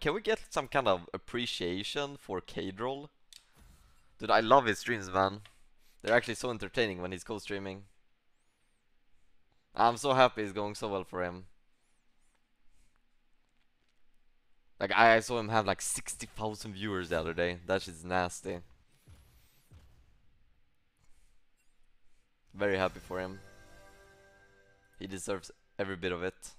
Can we get some kind of appreciation for Caedrel? Dude, I love his streams, man. They're actually so entertaining when he's co-streaming. I'm so happy it's going so well for him. Like, I saw him have like 60,000 viewers the other day. That shit's nasty. Very happy for him. He deserves every bit of it.